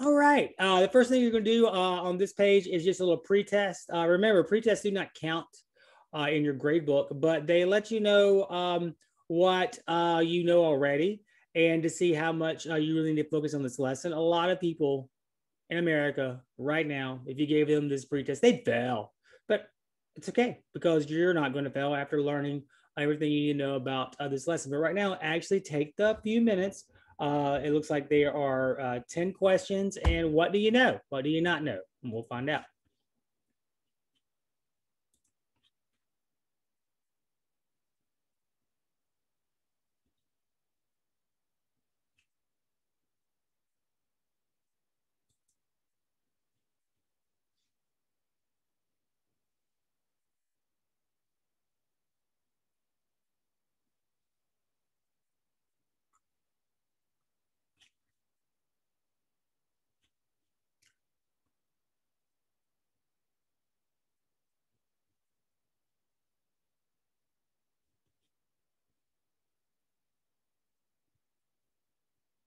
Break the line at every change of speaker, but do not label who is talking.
All right. Uh, the first thing you're going to do uh, on this page is just a little pretest. Uh, remember, pretests do not count uh, in your grade book, but they let you know um, what uh, you know already and to see how much uh, you really need to focus on this lesson. A lot of people in America right now, if you gave them this pretest, they'd fail. But it's okay because you're not going to fail after learning everything you need to know about this lesson. But right now, actually take the few minutes uh, it looks like there are uh, 10 questions. And what do you know? What do you not know? And we'll find out.